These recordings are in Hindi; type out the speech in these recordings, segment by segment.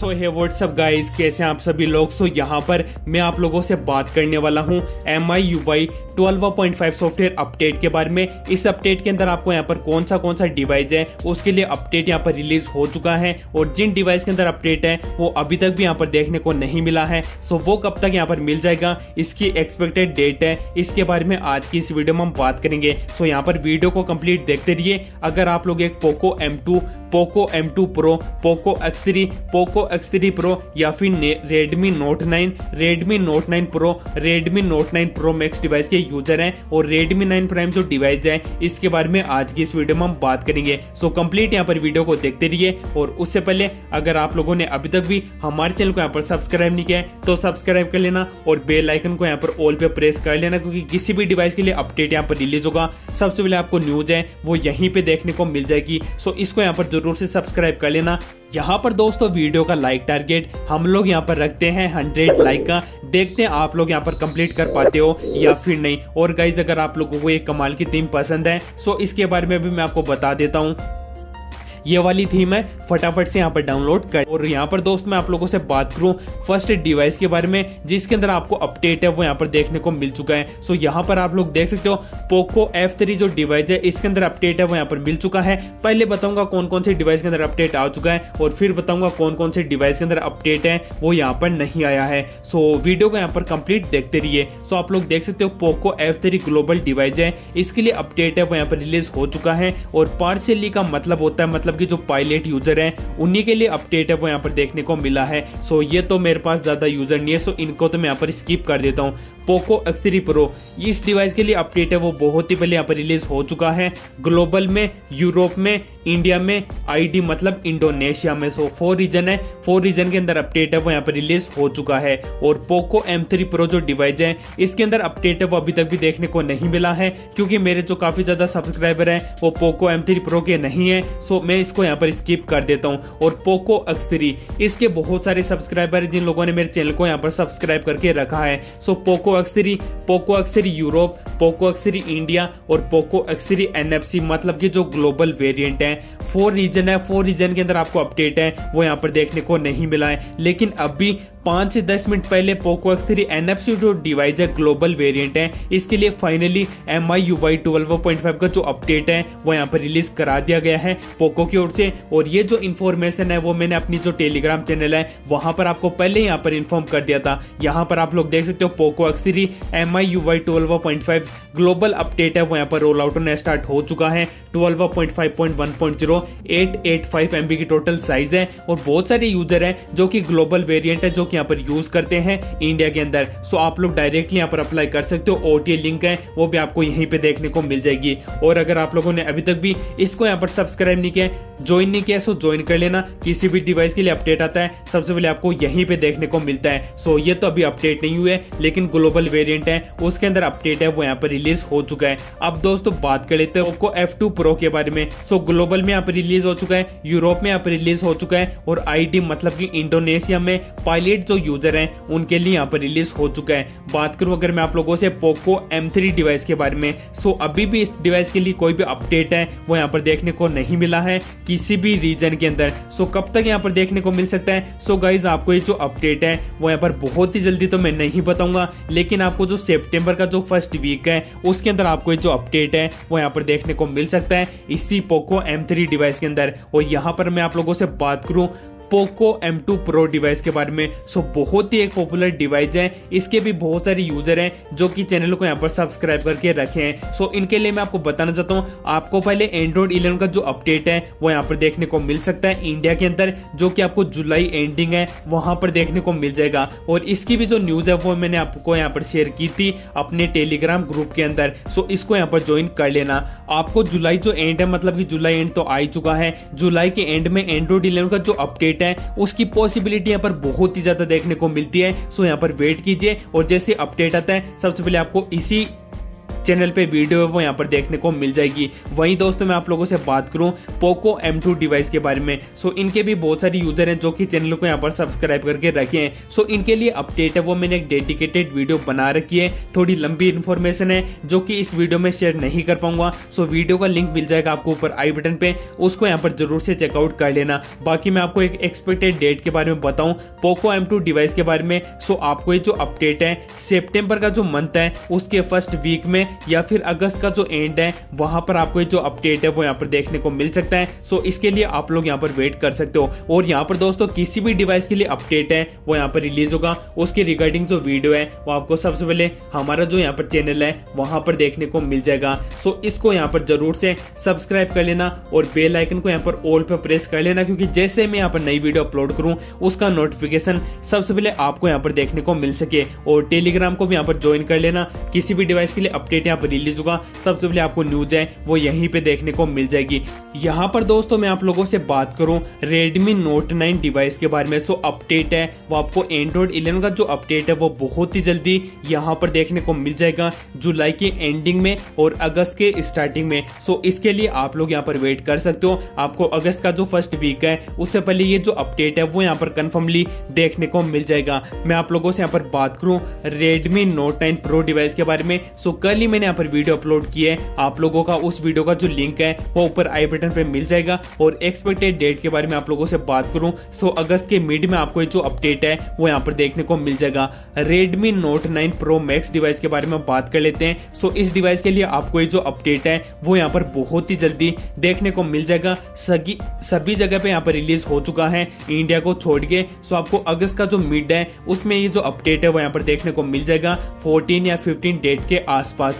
सो हे व्हाट्सअप गाइस कैसे आप सभी लोग? सो so, यहाँ पर मैं आप लोगों से बात करने वाला हूँ M I U I twelve point five software update के बारे में। इस अपडेट के अंदर आपको यहाँ पर कौन सा कौन सा डिवाइस है उसके लिए अपडेट यहाँ पर रिलीज़ हो चुका है और जिन डिवाइस के अंदर अपडेट है वो अभी तक भी यहाँ पर देखने को नहीं मिला है। सो वो कब तक यहाँ पर मिल जाएगा इसकी एक्सपेक्टेड डेट है इसके बारे में आज की इस वीडियो में हम बात करेंगे। सो यहाँ पर वीडियो को कंप्लीट देखते रहिए। अगर आप लोग एक Poco M two Poco M2 Pro, Poco X3, Poco X3 Pro या फिर Redmi Note 9, Redmi Note 9 Pro, Redmi Note 9 Pro Max device के यूज़र हैं और Redmi 9 Prime जो डिवाइस है इसके बारे में आज की इस वीडियो में हम बात करेंगे। सो so, कंप्लीट यहाँ पर वीडियो को देखते रहिए और उससे पहले अगर आप लोगों ने अभी तक भी हमारे चैनल को यहाँ पर सब्सक्राइब नहीं किया है तो सब्सक्राइब कर लेना और बेल आइकन को यहाँ पर ऑल पे प्रेस कर लेना क्योंकि किसी भी डिवाइस के लिए अपडेट यहाँ पर रिलीज़ होगा। सबसे पहले आपको न्यूज़ है वो यहीं पे देखने को मिल जाएगी। सो इसको यहाँ पर ज़रूर से सब्सक्राइब कर लेना। यहाँ पर दोस्तों वीडियो का लाइक टारगेट हम लोग यहाँ पर रखते हैं हंड्रेड लाइक का। देखते हैं आप लोग यहाँ पर कंप्लीट कर पाते हो या फिर नहीं। और गाइज़ अगर आप लोगों को ये कमाल की थीम पसंद है सो इसके बारे में भी मैं आपको बता देता हूँ। ये वाली थीम है, फटाफट से यहाँ पर डाउनलोड कर। और यहाँ पर दोस्त, मैं आप लोगों से बात करूँ फ़र्स्ट डिवाइस के बारे में, जिसके अंदर आपको अपडेट है, वो यहाँ पर देखने को मिल चुका है। सो यहाँ पर आप लोग देख सकते हो पोको एफ़ जो डिवाइस है, इसके अंदर अपडेट है, वो यहाँ पर मिल चुका है। पहले बताऊँगा कौन कौन से डिवाइस के अंदर अपडेट आ चुका है, और फिर बताऊँगा कौन कौन से डिवाइस के अंदर अपडेट है, वो यहाँ पर नहीं आया है। सो वीडियो को यहाँ पर कंप्लीट देखते रहिए। सो आप लोग देख सकते हो पोको एफ़ ग्लोबल डिवाइस है, इसके लिए अपडेट है, वो यहाँ पर रिलीज़ हो चुका है, और पार्सली का मतलब होता है मतलब की जो पायलट यूज़र हैं, उन्हीं के लिए अपडेट है वो यहाँ पर देखने को मिला है। सो ये तो मेरे पास ज़्यादा यूज़र नहीं है सो इनको तो मैं यहाँ पर स्किप कर देता हूँ। पोको एक्स थ्री प्रो इस डिवाइस के लिए अपडेट है, वो बहुत ही पहले यहाँ पर रिलीज़ हो चुका है। ग्लोबल में यूरोप में इंडिया में आईडी मतलब इंडोनेशिया में। सो फोर रीजन है फोर रीजन के अंदर अपडेट है, वो यहाँ पर रिलीज़ हो चुका है। और पोको एम थ्री प्रो जो डिवाइस है, इसके अंदर अपडेट है, वो अभी तक भी देखने को नहीं मिला है। क्योंकि मेरे जो काफ़ी ज़्यादा सब्सक्राइबर है, वो पोको एम थ्री प्रो के नहीं है। सो मैं इसको यहाँ पर स्किप कर देता हूँ। और पोको एक्स थ्री इसके बहुत सारे सब्सक्राइबर है, जिन लोगों ने मेरे चैनल को यहाँ पर सब्सक्राइब करके रखा है। So Poco X three Poco X three Europe Poco X three India और पोको एक्स थ्री एनएफसी मतलब की जो ग्लोबल वेरियंट है फोर रीजन है फोर रीजन के अंदर आपको अपडेट है, वो यहाँ पर देखने को नहीं मिला है। लेकिन अभी पाँच से दस मिनट पहले Poco X three N F C जो डिवाइस है ग्लोबल वेरिएंट है। इसके लिए finally M I U I twelve point five का जो अपडेट है, वो यहाँ पर रिलीज़ करा दिया गया है पोको की ओर से। और ये जो इन्फॉर्मेशन है, वो मैंने अपनी जो टेलीग्राम चैनल है, वहाँ पर आपको पहले यहाँ पर इन्फॉर्म कर दिया था। यहाँ पर आप लोग देख सकते हो Poco X three M I U I twelve point five global update है, वो यहाँ पर रोल आउट होना स्टार्ट हो चुका है। Twelve point five point one point zero eight eight five MB की टोटल साइज़ है। और बहुत सारे यूज़र है जो कि ग्लोबल वेरिएंट है, जो कि यहाँ पर यूज़ करते हैं इंडिया के अंदर। सो आप लोग डायरेक्टली यहाँ पर अप्लाई कर सकते हो। ओटीए लिंक है, वो भी आपको यहीं पे देखने को मिल जाएगी। और अगर आप लोगों ने अभी तक भी इसको यहाँ पर सब्सक्राइब नहीं किया ज्वाइन नहीं किया सो ज्वाइन कर लेना। किसी भी डिवाइस के लिए अपडेट आता है, सबसे पहले आपको यहीं पे देखने को मिलता है। सो ये तो अभी अपडेट नहीं हुए, लेकिन ग्लोबल वेरियंट है, उसके अंदर अपडेट है, वो यहाँ पर रिलीज़ हो चुका है। अब दोस्तों, बात कर लेते हैं एफ़ प्रो के बारे में। सो ग्लोबल में यहाँ पर रिलीज़ हो चुका है यूरोप में यहाँ पर रिलीज़ हो चुका है, और आई मतलब की इंडोनेशिया में पायलट जो यूज़र है, उनके लिए यहाँ पर रिलीज़ हो चुका है। बात करूँ अगर मैं आप लोगों से पोको एम डिवाइस के बारे में सो अभी भी इस डिवाइस के लिए कोई भी अपडेट है, वो यहाँ पर देखने को नहीं मिला है किसी भी रीजन के अंदर। सो कब तक यहाँ पर देखने को मिल सकता है? सो गाइज़ आपको ये जो अपडेट है, वो यहाँ पर बहुत ही जल्दी तो मैं नहीं बताऊँगा, लेकिन आपको जो सेप्टेम्बर का जो फ़र्स्ट वीक है, उसके अंदर आपको ये जो अपडेट है, वो यहाँ पर देखने को मिल सकता है इसी पोको एम डिवाइस के अंदर। और यहाँ पर मैं आप लोगों से बात करूँ पोको M2 Pro डिवाइस के बारे में। सो बहुत ही एक पॉपुलर डिवाइस है। इसके भी बहुत सारे यूज़र हैं जो कि चैनल को यहाँ पर सब्सक्राइब करके रखे हैं। सो इनके लिए मैं आपको बताना चाहता हूँ, आपको पहले एंड्रॉइड 11 का जो अपडेट है, वो यहाँ पर देखने को मिल सकता है इंडिया के अंदर, जो कि आपको जुलाई एंडिंग है, वहाँ पर देखने को मिल जाएगा। और इसकी भी जो न्यूज़ है, वो मैंने आपको यहाँ पर शेयर की थी अपने टेलीग्राम ग्रुप के अंदर। सो इसको यहाँ पर ज्वाइन कर लेना। आपको जुलाई जो एंड है मतलब की जुलाई एंड तो आ ही चुका है। जुलाई के एंड में एंड्रॉइड इलेवन का जो अपडेट अपडेट है, उसकी पॉसिबिलिटी यहाँ पर बहुत ही ज़्यादा देखने को मिलती है। सो यहाँ पर वेट कीजिए और जैसे अपडेट आता है, सबसे पहले आपको इसी चैनल पे वीडियो है, वो यहाँ पर देखने को मिल जाएगी। वहीं दोस्तों, मैं आप लोगों से बात करूँ पोको एम डिवाइस के बारे में। सो इनके भी बहुत सारे यूज़र हैं जो कि चैनल को यहाँ पर सब्सक्राइब करके रखे हैं। सो इनके लिए अपडेट है, वो मैंने एक डेडिकेटेड वीडियो बना रखी है। थोड़ी लंबी इन्फॉर्मेशन है, जो कि इस वीडियो में शेयर नहीं कर पाऊँगा। सो वीडियो का लिंक मिल जाएगा आपको ऊपर आई बटन पे। उसको यहाँ पर ज़रूर से चेकआउट कर लेना। बाकी मैं आपको एक एक्सपेक्टेड डेट के बारे में बताऊँ पोको एम डिवाइस के बारे में। सो आपको ये जो अपडेट है सेप्टेम्बर का जो मंथ है, उसके फ़र्स्ट वीक में या फिर अगस्त का जो एंड है वहाँ पर आपको जो अपडेट है वो यहाँ पर देखने को मिल सकता है सो इसके लिए आप लोग यहाँ पर वेट कर सकते हो और यहाँ पर दोस्तों किसी भी डिवाइस के लिए अपडेट है वो यहाँ पर रिलीज़ होगा उसके रिगार्डिंग जो वीडियो है वो आपको सबसे पहले हमारा जो यहाँ पर चैनल है वहाँ पर देखने को मिल जाएगा सो इसको यहाँ पर ज़रूर से सब्सक्राइब कर लेना और बेल आइकन को यहाँ पर ऑल पे प्रेस कर लेना क्योंकि जैसे मैं यहाँ पर नई वीडियो अपलोड करूँ उसका नोटिफिकेशन सबसे पहले आपको यहाँ पर देखने को मिल सके और टेलीग्राम को भी यहाँ पर ज्वाइन कर लेना किसी भी डिवाइस के लिए अपडेट यहाँ पर रिलीज़ होगा। सबसे पहले आपको न्यूज़ है, वो यहीं पे देखने को मिल जाएगी। यहाँ पर दोस्तों मैं आप लोगों से बात करूँ रेडमी नोट नाइन डिवाइस के बारे में। सो अपडेट है, वो आपको एंड्रॉइड इलेवन का जो अपडेट है, वो बहुत ही जल्दी यहाँ पर देखने को मिल जाएगा। जुलाई के एंडिंग में और अगस्त के स्टार्टिंग में। सो इसके लिए आप लोग यहाँ पर वेट कर सकते हो। आपको अगस्त का जो फ़र्स्ट वीक है, उससे पहले ये जो अपडेट है, वो यहाँ पर कन्फर्मली देखने को मिल जाएगा। मैं आप लोगों से यहाँ पर बात करूँ Redmi Note nine Pro device के बारे में। सो कल ही मैंने यहाँ पर वीडियो अपलोड की है। आप लोगों का उस वीडियो का जो लिंक है, वो ऊपर आई बटन पे मिल जाएगा और एक्सपेक्टेड डेट के बारे में आप लोगों से बात करूँ। सो अगस्त के मिड में आपको जो अपडेट है, वो यहाँ पर देखने को मिल जाएगा। Redmi Note nine Pro Max device के बारे में बात कर लेते हैं। सो इस डिवाइस के लिए आपको जो अपडेट है, वो यहाँ पर बहुत ही जल्दी देखने को मिल जाएगा। सभी जगह पे यहाँ पर रिलीज़ हो चुका है इंडिया को छोड़ के। सो आपको अगस्त का जो मिड है, उसमें ये जो अपडेट है, वो यहाँ पर देखने को मिल जाएगा। 14 या 15 डेट के आसपास।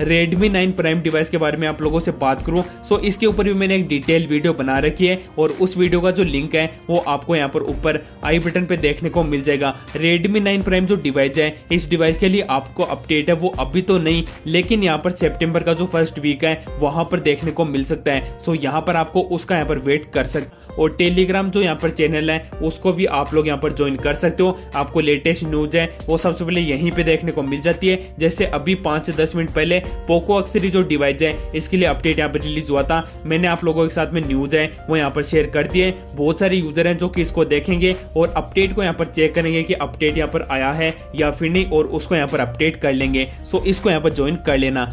Redmi 9 प्राइम डिवाइस के बारे में आप लोगों से बात करूँ। सो इसके ऊपर भी मैंने एक डिटेल वीडियो बना रखी है और उस वीडियो का जो लिंक है, वो आपको यहाँ पर ऊपर आई बटन पे देखने को मिल जाएगा। Redmi 9 प्राइम जो डिवाइस है, इस डिवाइस के लिए आपको अपडेट है, वो अभी तो नहीं, लेकिन यहाँ पर सेप्टेम्बर का जो फ़र्स्ट वीक है, वहाँ पर देखने को मिल सकता है। सो यहाँ पर आपको उसका यहाँ पर वेट कर सकते और टेलीग्राम जो यहाँ पर चैनल है, उसको भी आप लोग यहाँ पर ज्वाइन कर सकते हो। आपको लेटेस्ट न्यूज़ है, वो सबसे पहले यहीं पे देखने को मिल जाती है। जैसे अभी पाँच से दस मिनट पहले पोको अक्सरी जो डिवाइस है। इसके लिए अपडेट यहाँ पर रिलीज़ हुआ था। मैंने आप लोगों के साथ में न्यूज़ है, वो यहाँ पर शेयर कर दिए। बहुत सारे यूज़र हैं जो कि इसको देखेंगे और अपडेट को यहाँ पर चेक करेंगे कि अपडेट यहाँ पर आया है या फिर नहीं और उसको यहाँ पर अपडेट कर लेंगे। सो इसको यहाँ पर ज्वाइन कर लेना।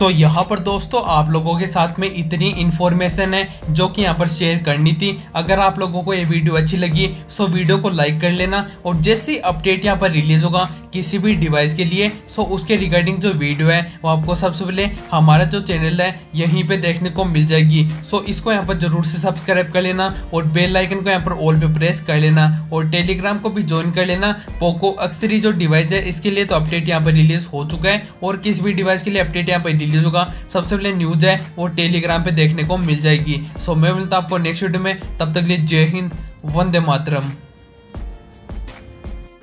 तो यहाँ पर दोस्तों, आप लोगों के साथ में इतनी इन्फॉर्मेशन है जो कि यहाँ पर शेयर करनी थी। अगर आप लोगों को ये वीडियो अच्छी लगी सो वीडियो को लाइक कर लेना और जैसे अपडेट यहाँ पर रिलीज़ होगा किसी भी डिवाइस के लिए। सो उसके रिगार्डिंग जो वीडियो है, वो आपको सबसे पहले हमारा जो चैनल है, यहीं पे देखने को मिल जाएगी। सो इसको यहाँ पर ज़रूर से सब्सक्राइब कर लेना और बेल आइकन को यहाँ पर ऑल पे प्रेस कर लेना और टेलीग्राम को भी ज्वाइन कर लेना। पोको अक्सरी जो डिवाइस है, इसके लिए तो अपडेट यहाँ पर रिलीज़ हो चुका है और किस भी डिवाइस के लिए अपडेट यहाँ पर रिलीज़ होगा। सबसे पहले न्यूज़ है, वो टेलीग्राम पे देखने को मिल जाएगी। सो मैं मिलता आपको नेक्स्ट वीडियो में। तब तक लिए जय हिंद, वंदे मातरम।